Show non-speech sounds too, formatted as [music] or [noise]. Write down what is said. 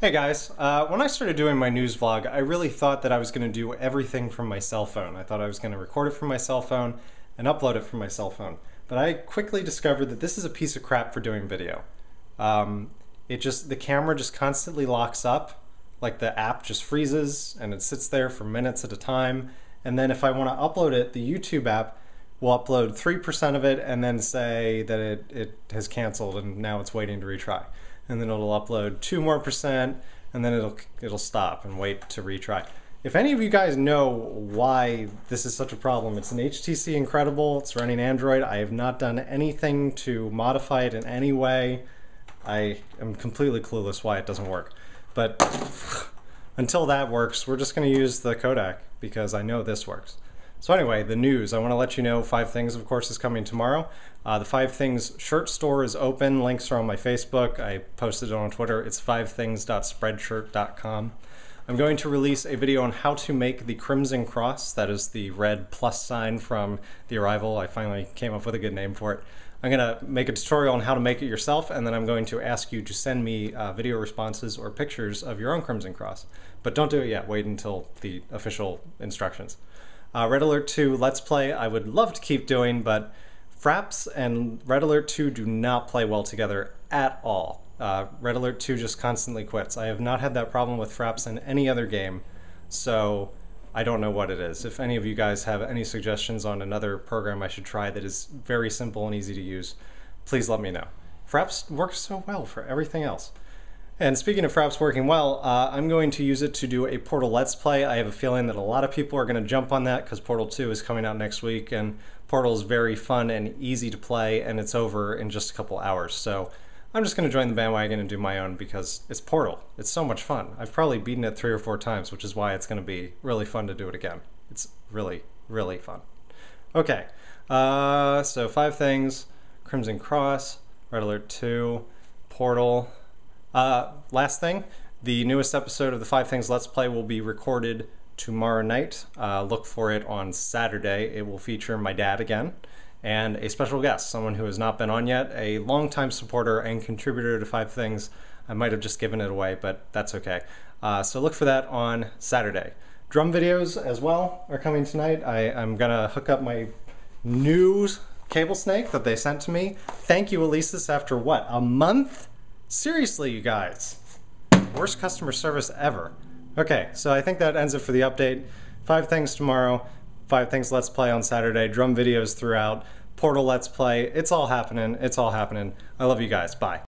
Hey guys, uh, when I started doing my news vlog, I really thought that I was going to do everything from my cell phone. I thought I was going to record it from my cell phone and upload it from my cell phone. But I quickly discovered that this is a piece of crap for doing video. Um, it just, the camera just constantly locks up, like the app just freezes and it sits there for minutes at a time. And then if I want to upload it, the YouTube app will upload 3% of it and then say that it, it has canceled and now it's waiting to retry and then it'll upload two more percent, and then it'll it'll stop and wait to retry. If any of you guys know why this is such a problem, it's an HTC Incredible. It's running Android. I have not done anything to modify it in any way. I am completely clueless why it doesn't work. But [sighs] until that works, we're just going to use the Kodak because I know this works. So anyway, the news. I want to let you know Five Things, of course, is coming tomorrow. Uh, the Five Things shirt store is open. Links are on my Facebook. I posted it on Twitter. It's fivethings.spreadshirt.com. I'm going to release a video on how to make the Crimson Cross. That is the red plus sign from the Arrival. I finally came up with a good name for it. I'm going to make a tutorial on how to make it yourself, and then I'm going to ask you to send me uh, video responses or pictures of your own Crimson Cross. But don't do it yet. Wait until the official instructions. Uh, Red Alert 2 Let's Play I would love to keep doing, but Fraps and Red Alert 2 do not play well together at all. Uh, Red Alert 2 just constantly quits. I have not had that problem with Fraps in any other game, so I don't know what it is. If any of you guys have any suggestions on another program I should try that is very simple and easy to use, please let me know. Fraps works so well for everything else. And speaking of Fraps working well, uh, I'm going to use it to do a Portal Let's Play. I have a feeling that a lot of people are going to jump on that because Portal 2 is coming out next week, and Portal is very fun and easy to play, and it's over in just a couple hours. So I'm just going to join the bandwagon and do my own because it's Portal. It's so much fun. I've probably beaten it three or four times, which is why it's going to be really fun to do it again. It's really, really fun. Okay, uh, so five things Crimson Cross, Red Alert 2, Portal. Uh, last thing, the newest episode of the Five Things Let's Play will be recorded tomorrow night. Uh, look for it on Saturday. It will feature my dad again and a special guest, someone who has not been on yet, a longtime supporter and contributor to Five Things. I might have just given it away, but that's okay. Uh, so look for that on Saturday. Drum videos as well are coming tonight. I, am gonna hook up my new cable snake that they sent to me. Thank you, Alesis, after what, a month? Seriously, you guys. Worst customer service ever. Okay, so I think that ends it for the update. Five things tomorrow, five things Let's Play on Saturday, drum videos throughout, Portal Let's Play. It's all happening. It's all happening. I love you guys. Bye.